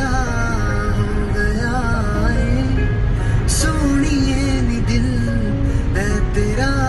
हो गया है सोनिए नी दिल है तेरा